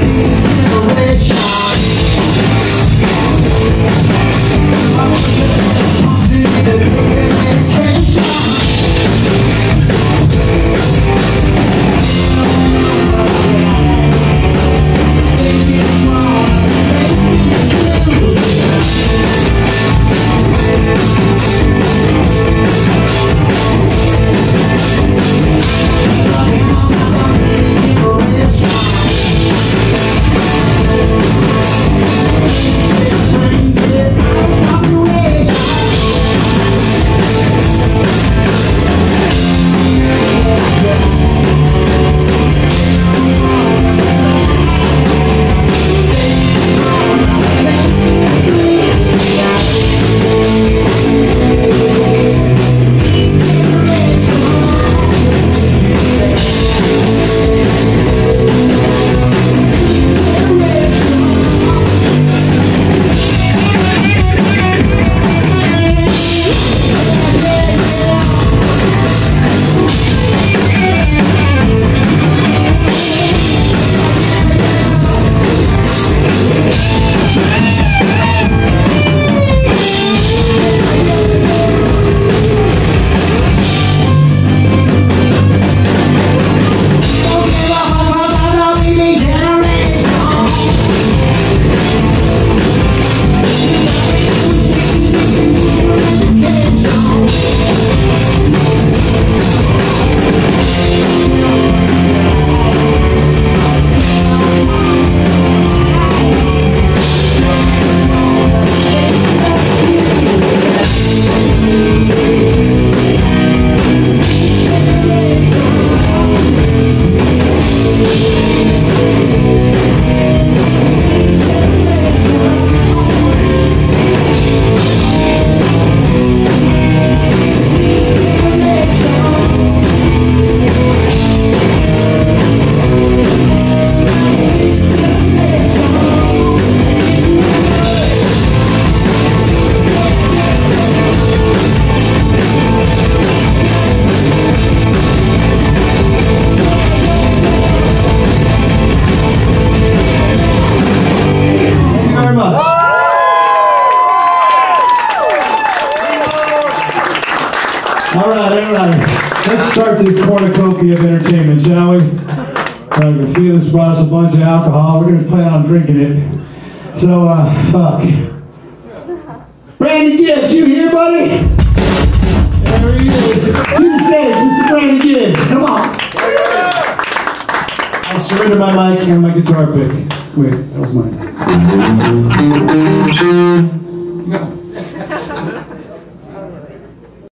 Never All right, right. Let's start this cornucopia of entertainment, shall we? The Felix brought us a bunch of alcohol. We're going to plan on drinking it. So, uh, fuck. Brandy Gibbs, you here, buddy? There he is. To the stage, Mr. Brandy Gibbs. Come on. I'll surrender my mic and my guitar pick. Wait, that was mine.